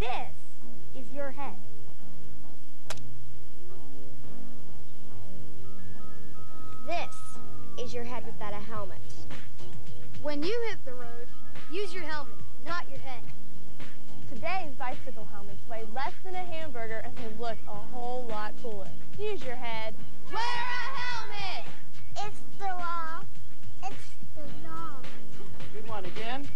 This is your head. This is your head without a helmet. When you hit the road, use your helmet, not your head. Today's bicycle helmets weigh less than a hamburger and they look a whole lot cooler. Use your head. Wear a helmet! It's the law. It's the law. Good one again.